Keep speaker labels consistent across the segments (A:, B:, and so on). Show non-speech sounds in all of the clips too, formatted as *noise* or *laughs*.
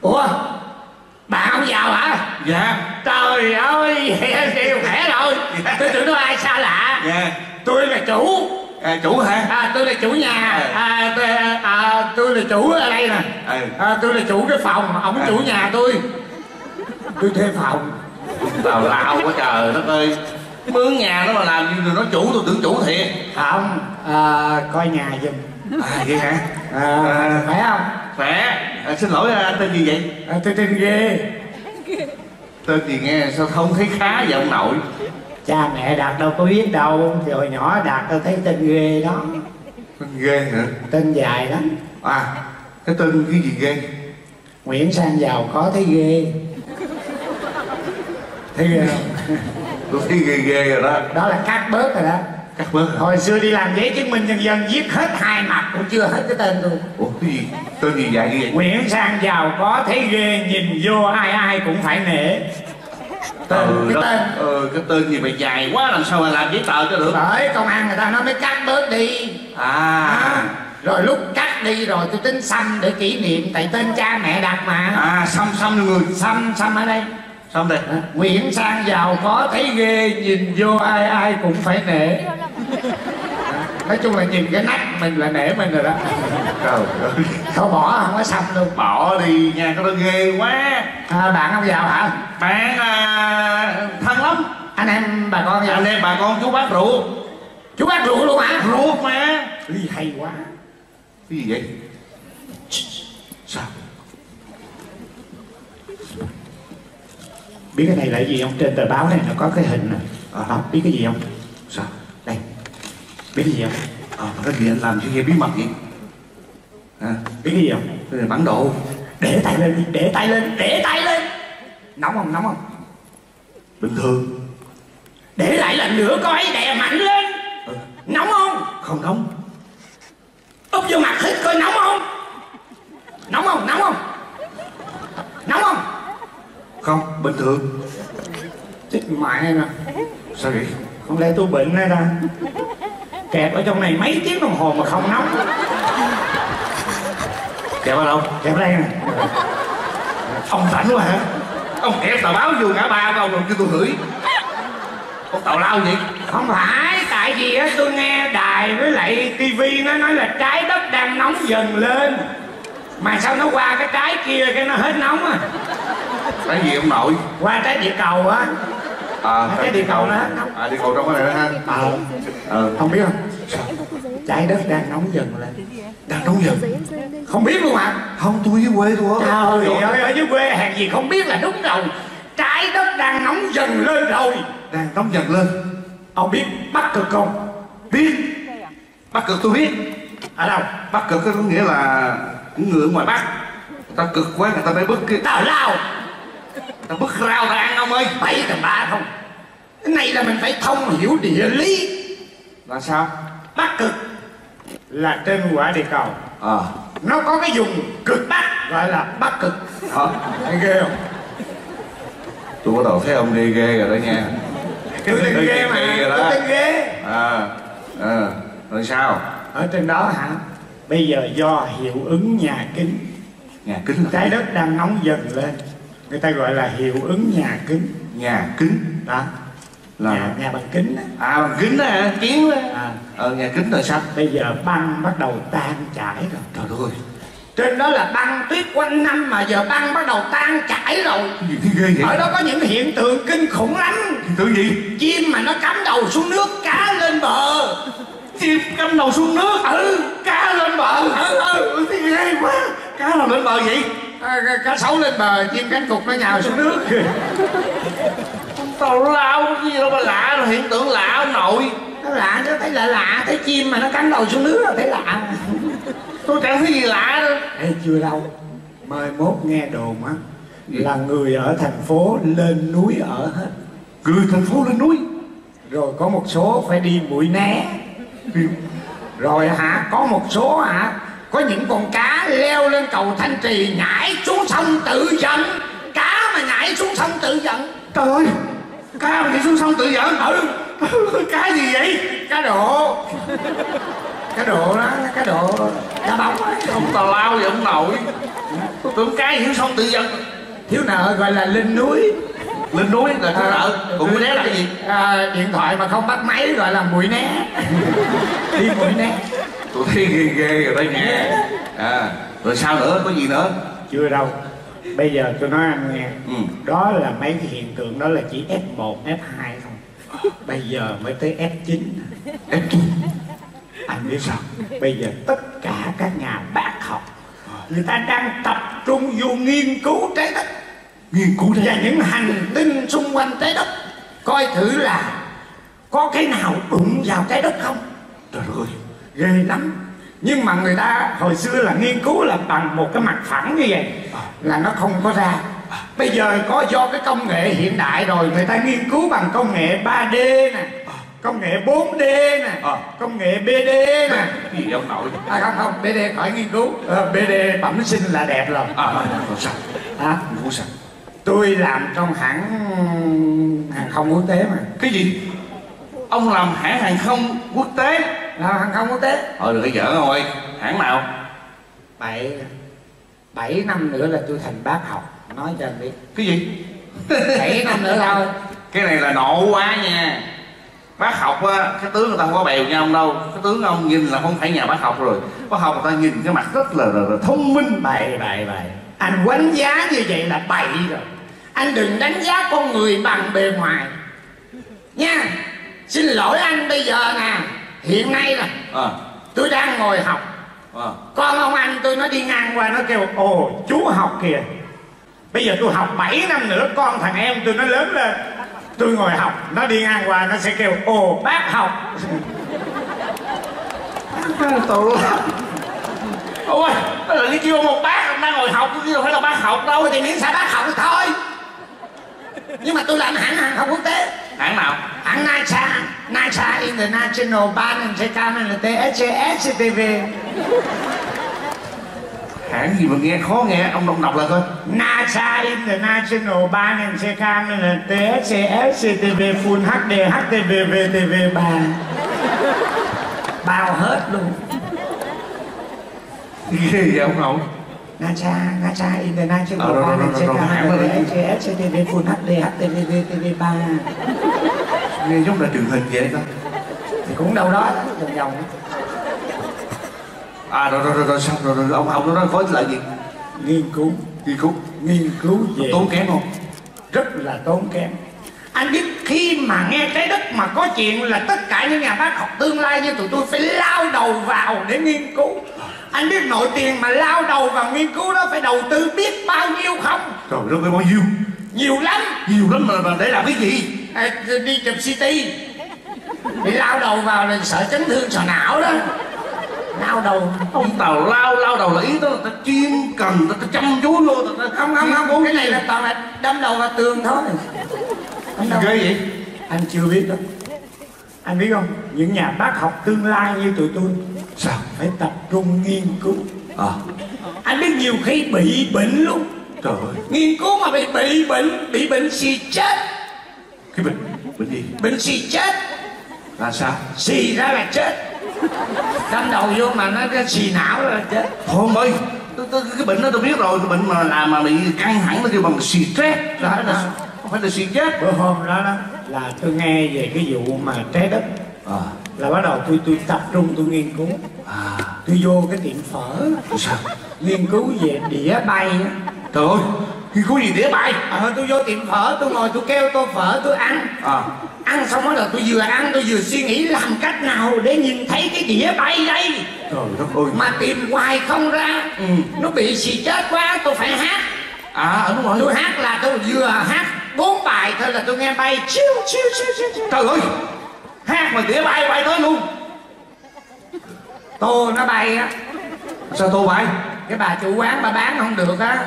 A: ủa? Bạn không vào hả?
B: Dạ.
A: Trời ơi đều khỏe rồi. Tôi tưởng nó ai xa lạ.
B: Dạ.
A: Tôi là chủ.
B: À, chủ hả?
A: À, tôi là chủ nhà. À, tôi, à, tôi là chủ ở đây nè.
B: Ừ.
A: à, tôi là chủ cái phòng ông
B: À.
A: chủ nhà tôi. Tôi thuê phòng.
B: Tào lao quá trời đất ơi. Mướn nhà nó mà làm như nói chủ tôi tưởng chủ thiệt.
A: Không à, coi nhà giùm
B: à vậy hả?
A: À, phải không?
B: khỏe. À, xin lỗi anh tên gì vậy?
A: À, tôi tin ghê.
B: Tên gì nghe sao không thấy khá vậy ông nội?
A: Cha mẹ đạt đâu có biết đâu thì hồi nhỏ đạt tôi thấy tên ghê đó.
B: Tên ghê hả?
A: Tên dài lắm.
B: À cái tên cái gì ghê?
A: Nguyễn sang giàu có thấy ghê. Thấy ghê không?
B: Tôi thấy ghê ghê rồi đó.
A: Đó là cắt bớt rồi đó
B: cắt bớt hả
A: hồi xưa đi làm giấy chứng minh nhân dân viết hết hai mặt cũng chưa hết cái tên tôi
B: ủa cái gì? Tên gì dài như vậy.
A: Nguyễn sang giàu có thấy ghê nhìn vô ai ai cũng phải nể. Tên
B: ừ,
A: cái
B: đó,
A: tên.
B: ừ, cái tên gì mà dài quá làm sao mà làm giấy tờ cho được?
A: Bởi công an người ta nói mới cắt bớt đi.
B: À.
A: À, rồi lúc cắt đi rồi tôi tính xăm để kỷ niệm tại tên cha mẹ đặt mà.
B: À xăm xăm người
A: xăm xăm ở đây
B: đây.
A: À, Nguyễn sang giàu có thấy ghê nhìn vô ai ai cũng phải nể. Nói chung là nhìn cái nách mình là nể mình rồi đó.
B: Trời ơi.
A: Không bỏ không có xăm luôn
B: bỏ đi cái đó ghê quá.
A: À, bạn không giàu hả?
B: Bạn à, thân lắm.
A: Anh em bà con giàu.
B: anh em bà con chú bác rượu
A: chú bác rượu luôn hả?
B: Ruột mà.
A: Ý, hay quá.
B: Cái gì vậy
A: biết cái này là gì không? Trên tờ báo này nó có cái hình này
B: À.
A: à, biết cái gì không?
B: Sao?
A: Đây. Biết cái gì không?
B: À, mà cái gì anh làm chứ nghe bí mật vậy? À,
A: biết cái gì không?
B: Cái này bản đồ.
A: Để tay lên đi để tay lên để tay lên. Nóng không nóng không?
B: Bình thường.
A: Để lại lần nữa coi đè mạnh lên.
B: Ừ.
A: nóng không?
B: Không nóng.
A: Úp vô mặt hít coi nóng không nóng không nóng không nóng không
B: không, bình thường.
A: Chết mẹ nè
B: sao vậy?
A: Không lẽ tôi bệnh hay ta? Kẹp ở trong này mấy tiếng đồng hồ mà không nóng.
B: Kẹp ở đâu?
A: Kẹp đây nè. Ông rảnh quá hả?
B: Ông kẹp tờ báo vô ngã ba ông rồi kêu tôi gửi ông tào lao vậy
A: không phải, tại vì á, tôi nghe đài với lại tivi nó nói là trái đất đang nóng dần lên. Mà sao nó qua cái trái kia cái nó hết nóng à
B: cái gì ông nội?
A: Qua trái địa cầu á
B: à
A: cái địa cầu. nóng
B: à địa cầu trong cái này đó ha.
A: Ờ
B: ờ
A: không biết. Không trái đất đang nóng dần lên.
B: Đang nóng dần.
A: Không biết luôn à?
B: Không tôi với quê tôi
A: trời ơi. ở dưới quê hàng gì không biết là đúng rồi. Trái đất đang nóng dần lên rồi.
B: Đang nóng dần lên.
A: Ông biết bắc cực không?
B: Biết. Bắc cực tôi biết.
A: Ở đâu?
B: Bắc cực có nghĩa là những người ở ngoài bắc. Người ta cực quá người ta phải bứt cái
A: tào lao
B: người ta bứt rau ra ăn ông ơi.
A: Bảy tầm ba không. Cái này là mình phải thông hiểu địa lý.
B: Là sao?
A: Bắc cực là trên quả địa cầu.
B: À
A: nó có cái vùng cực bắc gọi là bắc cực.
B: Hả
A: thấy ghê không?
B: Tôi bắt đầu thấy ông ghê ghê rồi đó nha.
A: Tôi tin ghê mà.
B: Ghê
A: tôi tin ghê.
B: À à rồi sao?
A: Ở trên đó hả? Bây giờ do hiệu ứng nhà kính.
B: Nhà kính là
A: trái đất đang nóng dần lên người ta gọi là hiệu ứng nhà kính.
B: Nhà kính.
A: Đó.
B: Là
A: nhà, nhà bằng kính đó.
B: à bằng kính hả? Kiến đó
A: À,
B: ờ nhà kính là sao?
A: Bây giờ băng bắt đầu tan chảy rồi.
B: Trời ơi.
A: Trên đó là băng tuyết quanh năm mà giờ băng bắt đầu tan chảy rồi.
B: Cái gì thế ghê
A: ở
B: vậy
A: đó có những hiện tượng kinh khủng lắm.
B: Thứ gì?
A: Chim mà nó cắm đầu xuống nước cá lên bờ.
B: Chim cắm đầu xuống nước?
A: Ừ cá lên bờ. Ừ, ừ.
B: thì ghê quá. Cá nào lên bờ vậy?
A: À, cá- sấu lên bờ chim cánh cụt nó nhào xuống nước.
B: Tào lao cái gì đâu mà lạ rồi hiện tượng lạ ông nội.
A: Nó lạ chứ thấy lạ lạ thấy chim mà nó cắm đầu xuống nước là thấy lạ.
B: Tôi chẳng thấy gì lạ đâu.
A: Ê, chưa đâu. Mai mốt nghe đồn á là người ở thành phố lên núi ở hết.
B: Người thành phố lên núi?
A: Rồi có một số phải đi bụi né. Rồi hả có một số hả có những con cá leo lên cầu thanh trì nhảy xuống sông tự giận cá mà nhảy xuống sông tự giận
B: trời ơi cá mà đi xuống sông tự giận
A: ừ *laughs*
B: cá gì vậy?
A: cá độ. Cái độ đó cái độ. Cá bóng
B: ông tào lao vậy ông nội. Tôi tưởng cái hiểu xong tự dân
A: thiếu nợ gọi là lên núi
B: lên núi là thiếu nợ còn cái né là cái gì?
A: À, điện thoại mà không bắt máy gọi là mũi né *laughs* đi mũi né
B: tôi thấy ghê ghê rồi đây nghe à rồi sao nữa? Có gì nữa?
A: Chưa đâu. Bây giờ tôi nói anh nghe.
B: Ừ.
A: đó là mấy cái hiện tượng đó là chỉ F1, F2 thôi. Bây giờ mới tới F9
B: F9
A: anh biết sao? Bây giờ tất cả các nhà bác học người ta đang tập trung vô nghiên cứu trái đất
B: nghiên cứu
A: và những hành tinh xung quanh trái đất coi thử là có cái nào đụng vào trái đất không?
B: Trời ơi
A: ghê lắm. Nhưng mà người ta hồi xưa là nghiên cứu là bằng một cái mặt phẳng như vậy là nó không có ra. Bây giờ có do cái công nghệ hiện đại rồi người ta nghiên cứu bằng công nghệ 3D nè công nghệ 4D nè
B: À.
A: công nghệ BD nè.
B: Gì ông nội?
A: À không không BD khỏi nghiên cứu. Ờ, BD bẩm sinh là đẹp rồi.
B: À.
A: À,
B: cứu sao
A: tôi làm trong hãng hàng không quốc tế mà.
B: Cái gì? Ông làm hãng hàng không quốc tế?
A: Làm hàng không quốc tế.
B: Thôi đừng có giỡn rồi hãng nào?
A: Bảy bảy năm nữa là tôi thành bác học. Nói cho anh biết.
B: Cái gì?
A: Bảy năm nữa thôi.
B: Cái này là nộ quá nha. Bác học á cái tướng người ta không có bèo nhau đâu. Cái tướng ông nhìn là không phải nhà bác học rồi. Bác học người ta nhìn cái mặt rất là, là, là thông minh.
A: Bậy bậy bậy anh đánh giá như vậy là bậy rồi anh đừng đánh giá con người bằng bề ngoài. Nha xin lỗi anh bây giờ nè. Hiện nay là
B: à,
A: tôi đang ngồi học.
B: À.
A: con ông anh tôi nó đi ngang qua nó kêu ồ chú học kìa. Bây giờ tôi học 7 năm nữa con thằng em tôi nó lớn lên. Tôi ngồi học nó đi ngang qua nó sẽ kêu ồ bác học.
B: Lắm ôi là cái kêu một bác đang ngồi học chứ đâu phải là bác học đâu?
A: Thì miễn sao bác học thì thôi nhưng mà tôi làm hãng hàng không quốc tế.
B: Hãng nào?
A: Hãng NASA NASA International Balance Account STV
B: hãng gì mà nghe khó nghe ông đọc đọc lại coi.
A: NASA International Balance Account STV Full HD HTV VTV 3 bao hết luôn.
B: Ghê vậy ông nội
A: NASA NASA International
B: Ờ, hãng đó
A: Account STV Full HD HTV VTV 3
B: nghe giống là truyền hình vậy đó
A: thì cũng đâu đó vòng vòng
B: à rồi rồi rồi, rồi xong rồi, rồi ông ông nó nói lợi gì
A: nghiên cứu
B: nghiên cứu
A: nghiên cứu về
B: tốn kém không
A: rất là tốn kém anh biết khi mà nghe trái đất mà có chuyện là tất cả những nhà bác học tương lai như tụi tôi phải lao đầu vào để nghiên cứu anh biết nội tiền mà lao đầu vào nghiên cứu đó phải đầu tư biết bao nhiêu không?
B: Trời đất ơi bao nhiêu?
A: Nhiều lắm.
B: Nhiều lắm mà, mà để làm cái gì?
A: À, đi chụp CT bị lao đầu vào là sợ chấn thương sọ não đó. Lao đầu.
B: Ông tàu lao lao đầu là ý đó là ta chuyên cần ta, ta chăm chú vô ta, ta
A: không không không. Cái này là toàn là đâm đầu vào tường thôi.
B: Ghê vậy?
A: Anh chưa biết đâu anh biết không? Những nhà bác học tương lai như tụi tôi.
B: Sao
A: phải tập trung nghiên cứu.
B: À.
A: Anh biết nhiều khi bị bệnh luôn.
B: Trời ơi.
A: Nghiên cứu mà bị bị bệnh bị bệnh xì chết.
B: Cái bệnh bệnh gì?
A: Bệnh xì chết.
B: Là sao?
A: Xì ra là chết. Đâm đầu vô mà nó cái xì não là chết.
B: Thôi ông ơi cái bệnh đó tôi biết rồi cái bệnh mà làm mà bị căng thẳng nó kêu bằng stress đó là không phải là stress
A: bữa hôm đó đó là tôi nghe về cái vụ mà trái đất.
B: À.
A: Là bắt đầu tôi tôi tập trung tôi nghiên cứu
B: à
A: tôi vô cái tiệm phở.
B: Sao?
A: Nghiên cứu về đĩa bay á.
B: Trời ơi nghiên cứu gì đĩa bay?
A: Ờ tôi vô tiệm phở tôi ngồi tôi kêu tô phở tôi ăn.
B: À.
A: Ăn xong bắt đầu tôi vừa ăn tôi vừa suy nghĩ làm cách nào để nhìn thấy cái đĩa bay đây.
B: Trời đất ơi.
A: Mà tìm hoài không ra.
B: Ừ.
A: nó bị xì chết quá tôi phải hát.
B: À ờ, đúng rồi.
A: Tôi hát là tôi vừa hát bốn bài thôi là tôi nghe bay chiêu chiêu chiêu chiêu,
B: trời ơi. Hát mà đĩa bay
A: tô nó bay á.
B: Sao tô bay?
A: Cái bà chủ quán bà bán không được á.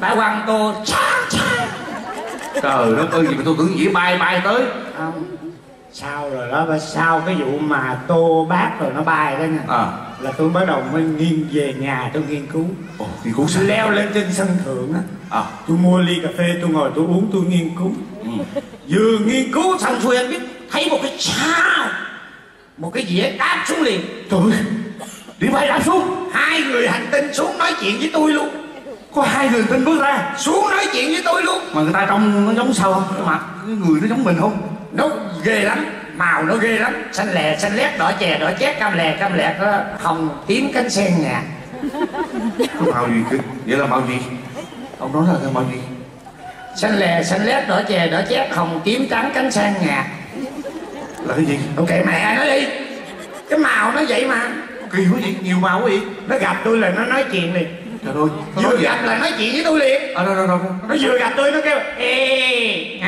A: Bà quăng tô
B: trời đất ơi gì mà tôi tưởng dĩa bay bay tới.
A: Không sau rồi đó sau cái vụ mà tô bát rồi nó bay đó nha.
B: À.
A: Là tôi bắt đầu mới nghiêng về nhà tôi nghiên cứu.
B: Ồ nghiên cứu sao?
A: Leo lên trên sân thượng á.
B: À.
A: Tôi mua ly cà phê tôi ngồi tôi uống tôi nghiên cứu.
B: Ừ.
A: vừa nghiên cứu xong xuôi anh biết thấy một cái sao một cái dĩa đáp xuống liền.
B: Trời điện bay đáp xuống.
A: Hai người hành tinh xuống nói chuyện với tôi luôn.
B: Có hai người tin bước ra.
A: Xuống nói chuyện với tôi luôn.
B: Mà người ta trông nó giống sao không? Cái mặt cái người nó giống mình không?
A: Nó ghê lắm màu nó ghê lắm. Xanh lè xanh lét đỏ chè đỏ chét cam lè cam lẹt đó, hồng tím cánh sen nhạt
B: cái màu gì kìa? vậy là màu gì? Ông nói là cái màu gì?
A: Xanh lè xanh lét đỏ chè đỏ chét hồng tím trắng cánh sen nhạt
B: là cái gì
A: ok mẹ nó đi cái màu nó vậy mà
B: kỳ quá vậy nhiều màu quá vậy
A: nó gặp tôi là nó nói chuyện liền
B: trời ơi
A: vừa gặp
B: vậy
A: là nói chuyện với tôi liền
B: à đâu đâu đâu
A: nó vừa gặp tôi nó kêu ê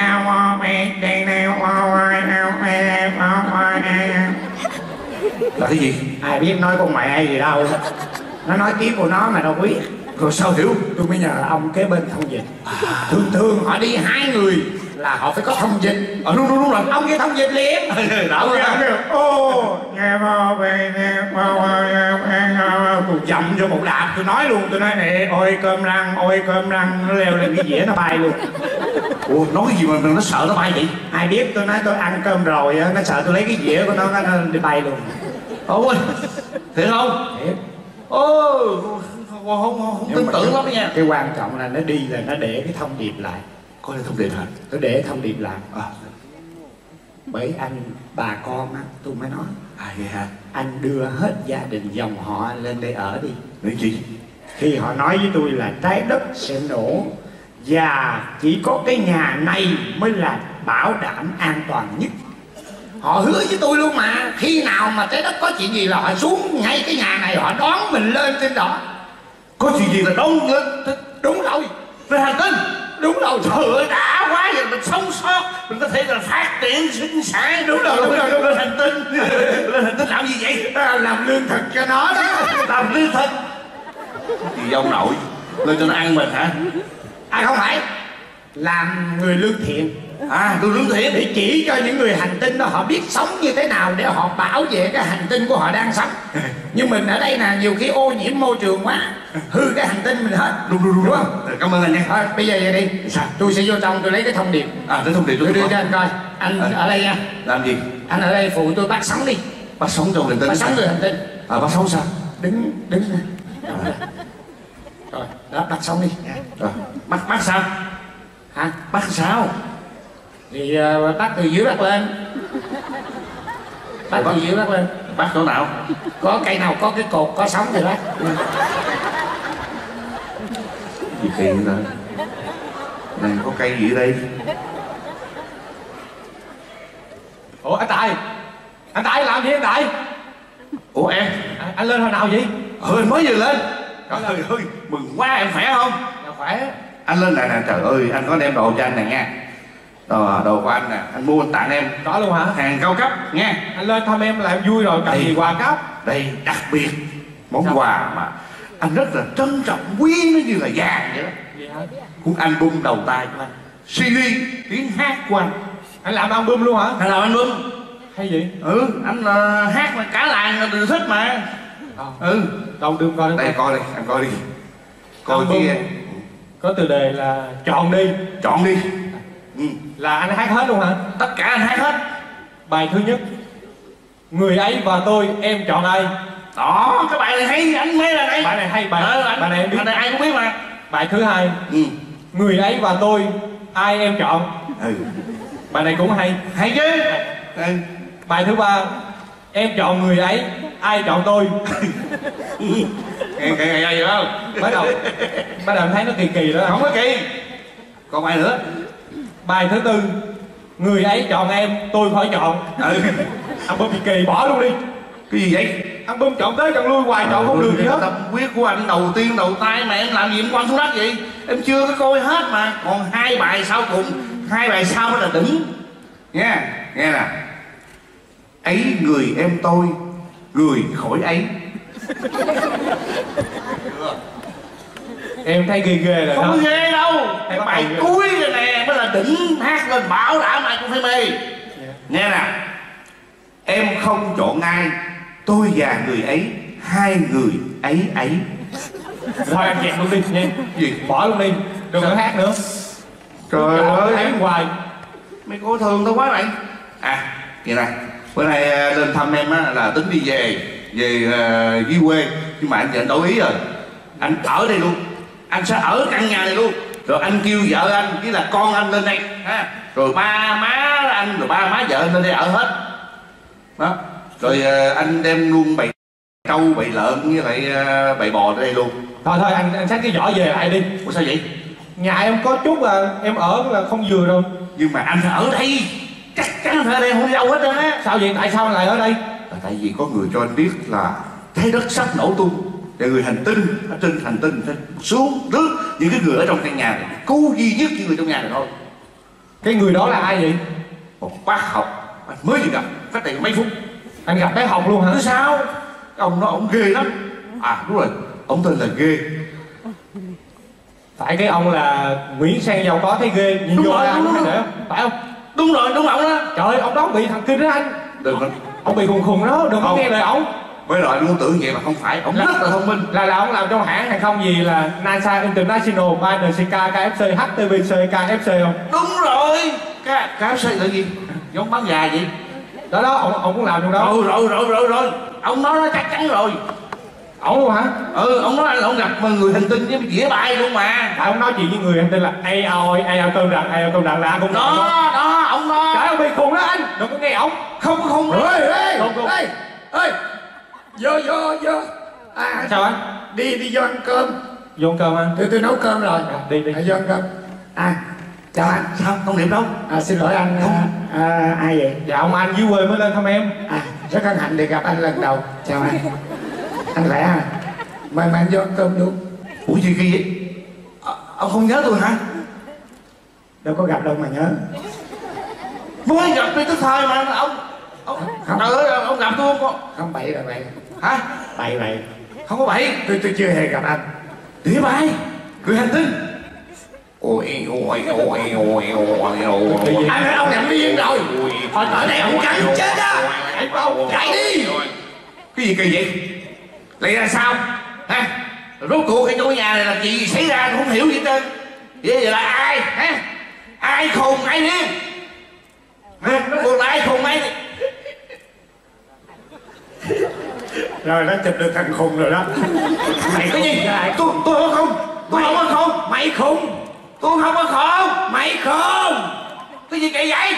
B: là cái gì
A: ai biết nói con mẹ gì đâu nó nói tiếng của nó mà đâu biết
B: rồi sao hiểu
A: tôi mới nhờ ông kế bên thông dịch thường thường họ đi hai người là họ phải có thông dịch.
B: Ờ đúng đúng đúng rồi
A: ông kia thông dịch liền.
B: Ra
A: ông kêu ô nghe vào về nghe vào cùng dậm cho một đạp tôi nói luôn tôi nói nè ôi cơm răng ôi cơm răng. Nó leo lên cái dĩa nó bay luôn.
B: Ủa nói cái gì mà nó sợ nó bay vậy?
A: Ai biết tôi nói tôi ăn cơm rồi á nó sợ tôi lấy cái dĩa của nó nó đi bay luôn.
B: Ôi thiệt không?
A: Thiệt.
B: ô không không không, không tin tưởng lắm nha.
A: cái quan trọng là nó đi là nó để cái thông điệp lại
B: coi là thông điệp hả?
A: Tôi để thông điệp lại.
B: À,
A: bởi anh bà con á tôi mới nói.
B: À vậy hả?
A: Anh đưa hết gia đình dòng họ lên đây ở đi.
B: Nói gì
A: khi họ nói với tôi là trái đất sẽ nổ và chỉ có cái nhà này mới là bảo đảm an toàn nhất. Họ hứa với tôi luôn mà khi nào mà trái đất có chuyện gì là họ xuống ngay cái nhà này họ đón mình lên trên đó.
B: Có chuyện gì là đón lên
A: đúng rồi.
B: Về hành tinh
A: đúng rồi
B: trời ơi đã quá vậy mình sống sót. Mình có thể là phát triển sinh sản.
A: Đúng rồi, đúng rồi, đúng rồi.
B: lên hành tinh. Lên hành tinh làm gì vậy?
A: À, làm lương thực cho nó đó.
B: Làm lương thực. Gì ông nội? Lên cho nó ăn mình hả?
A: À không phải. Làm người lương thiện
B: à tôi lương thiện
A: để chỉ cho những người hành tinh đó họ biết sống như thế nào để họ bảo vệ cái hành tinh của họ đang sống. Nhưng mình ở đây là nhiều khi ô nhiễm môi trường quá hư cái hành tinh mình hết.
B: Đúng đúng đúng,
A: đúng không?
B: Cảm ơn anh nha
A: thôi bây giờ vậy đi.
B: Sao?
A: tôi sẽ vô trong tôi lấy cái thông điệp.
B: À tới thông điệp
A: tôi
B: tôi
A: đưa cho anh coi. Anh
B: À.
A: ở đây nha.
B: Làm gì?
A: Anh ở đây phụ tôi bắt sống đi.
B: Bắt sống trong hành tinh
A: bắt sống người hành tinh.
B: À bắt sống sao?
A: Đứng đứng rồi đó bắt sống đi.
B: À, bắt bắt sao?
A: Hả?
B: Bắt sao
A: thì uh, bắt từ dưới bắt lên. Bắt từ dưới bắt lên.
B: bắt chỗ nào?
A: Có cây nào có cái cột có sóng thì bắt
B: gì kỳ vậy này có cây gì ở đây?
C: Ủa anh tài. Anh tài làm gì anh tài?
B: Ủa em.
C: À, anh lên hồi nào vậy?
B: Ừ mới vừa lên. Trời ơi. mừng quá em khỏe không?
C: Dạ khỏe.
B: Anh lên này nè trời ơi anh có đem đồ cho anh này nha đồ, đồ của anh nè. Anh mua anh tặng em.
C: Có luôn hả?
B: Hàng cao cấp nha
C: anh lên thăm em là em vui rồi cần gì quà cấp?
B: Đây đặc biệt món
C: Sao?
B: quà mà anh rất là trân trọng quý nó như là vàng vậy đó.
C: Hả?
B: Cuốn album đầu tay của anh CD tiếng hát của anh.
C: Anh làm album luôn hả?
B: Hay là album.
C: Hay gì
B: ừ anh ờ, hát mà cả làng đều thích mà.
C: Ờ.
B: ừ.
C: Đâu đừng coi.
B: Đây coi đi anh coi đi. Coi cái
C: có từ đề là chọn đi
B: chọn đi ừ.
C: là anh hát hết luôn hả?
B: Tất cả anh hát hết.
C: Bài thứ nhất. Người ấy và tôi em chọn ai?
B: Đó cái bài này hay anh mấy là đây
C: bài này hay bài
B: ờ, anh,
C: bài này em biết.
B: bài này ai cũng biết mà.
C: Bài thứ hai.
B: Ừ.
C: Người ấy và tôi ai em chọn?
B: Ừ.
C: Bài này cũng hay.
B: Hay chứ. Ừ.
C: bài thứ ba. Em chọn người ấy ai chọn tôi?
B: Nghe nghe nghe không?
C: Bắt đầu. Bắt đầu em thấy nó kỳ kỳ đó.
B: Không có kỳ. Còn bài nữa
C: bài thứ tư người ấy chọn em tôi khỏi chọn.
B: Ừ. *laughs*
C: Album kỳ kỳ bỏ luôn đi.
B: Cái gì vậy?
C: Album chọn tới chọn lui hoài chọn không được gì hết.
B: Tâm quyết của anh đầu tiên đầu tay mà em làm gì em quăng xuống đất vậy? Em chưa có coi hết mà. Còn hai bài sau cùng hai bài sau mới là đỉnh. Nha nghe nè. Ấy người em tôi người khỏi ấy *laughs*
C: em thấy ghê ghê rồi
B: không
C: đó.
B: có ghê đâu.
C: Bắt
B: bài cuối rồi nè mới là đỉnh hát lên bảo đảm ai cũng phải mê nghe nè. Em không chọn ai tôi và người ấy hai người ấy ấy.
C: Thôi anh dẹp luôn đi nha
B: gì?
C: Bỏ luôn đi đừng có hát nữa.
B: Trời ơi.
C: hát hoài.
B: Mày coi thường tao quá mày à vậy nè bữa nay à, lên thăm em á là tính đi về về à, dưới quê. Nhưng mà anh anh đổi ý rồi. Anh ở đây luôn anh sẽ ở căn nhà này luôn. Rồi anh kêu vợ anh với là con anh lên đây ha. Rồi ba má anh rồi ba má vợ anh lên đây ở hết. Đó. Rồi à, anh đem luôn bầy trâu bầy lợn với lại à, bầy bò tới đây luôn.
C: Thôi thôi anh anh xách cái giỏ về lại đi.
B: Ủa sao vậy?
C: Nhà em có chút là em ở là không vừa đâu.
B: Nhưng mà anh ở đây. Chắc chắn ở đây không đi đâu hết trơn á.
C: Sao vậy? Tại sao anh lại ở đây?
B: Là tại vì có người cho anh biết là trái đất sắp nổ tung và người hành tinh ở trên hành tinh sẽ xuống rước những cái người ở trong căn nhà này cứu duy nhất những người trong nhà này thôi.
C: Cái người đó là ai vậy?
B: Một bác học anh mới vừa gặp cách đây mấy phút.
C: Anh gặp bé hồng luôn hả?
B: Chứ sao? Ông nó ông ghê lắm. À đúng rồi ông tên là ghê.
C: Phải cái ông là nguyễn sang giàu có thấy ghê nhìn
B: Đúng
C: vô
B: rồi,
C: anh
B: đúng
C: phải
B: rồi.
C: để không? Phải không?
B: Đúng rồi đúng ông đó.
C: Trời ơi, ông đó bị thằng kinh đó anh.
B: Đừng
C: ông bị khùng khùng đó đừng có
B: Không.
C: nghe lời ông
B: với lại luôn tưởng vậy mà không phải. Ông rất là thông minh.
C: Là là ông làm trong hãng hàng không gì là NASA International NCK KFC HTBC KFC không?
B: Đúng rồi. Cá xây là gì? Giống bán gà vậy.
C: Đó đó ông ông cũng làm trong đó.
B: Rồi rồi rồi rồi rồi. Ông nói nó chắc chắn rồi.
C: Ổng luôn hả?
B: Ừ ông nói là ông gặp mà người hành tinh với dĩa bay luôn mà.
C: Tại ông nói chuyện với người anh tên là ai ơi ai ơi cơm rặn ai ơi cơm rặn là cũng
B: đó đó ông
C: trời
B: đó
C: ông bị khùng đó anh. Đừng có nghe ổng
B: không không
A: ơi ê ê vô vô vô. À
C: sao anh?
A: đi đi vô ăn cơm.
C: Vô ăn cơm anh.
A: Tôi tôi nấu cơm rồi.
C: Đi, đi.
A: À, vô ăn cơm. À chào anh.
B: Sao? Không điểm đâu?
A: À, xin lỗi anh à, à, ai vậy?
C: Dạ ông anh dưới quê mới lên thăm em.
A: À rất hân hạnh được gặp anh lần đầu. Chào anh. Anh khỏe à? Mời mời anh vô ăn cơm luôn.
B: Ủa gì kỳ vậy? À, ông không nhớ tôi hả?
A: Đâu có gặp đâu mà nhớ.
B: Mới gặp tôi tức thời mà ông ông
A: Không.
B: trời ơi ông gặp tôi không? Có
A: không bậy là bậy
B: hả?
A: Bậy bậy.
B: Không có bậy
A: tôi tôi chưa hề gặp anh.
B: Đĩa bay người hành tinh ôi ôi ôi ôi ôi ôi
A: anh ơi ông nằm điên rồi. Thôi ở đây ông cắn chết á. chạy đi.
B: Cái gì kỳ vậy? Lại là sao? Hả? Rốt cuộc cái chỗ nhà này là chuyện gì xảy ra tôi không hiểu gì hết vậy giờ là ai? Hả? Ai khùng ai nè? Hả? Rốt cuộc là ai khùng ai
A: rồi nó chụp được thằng khùng rồi đó. Mày
B: có gì?
A: lại
B: tôi tôi không tôi không có không
A: mày khùng.
B: Tôi không có khùng.
A: Mày khùng.
B: Cái gì kỳ vậy?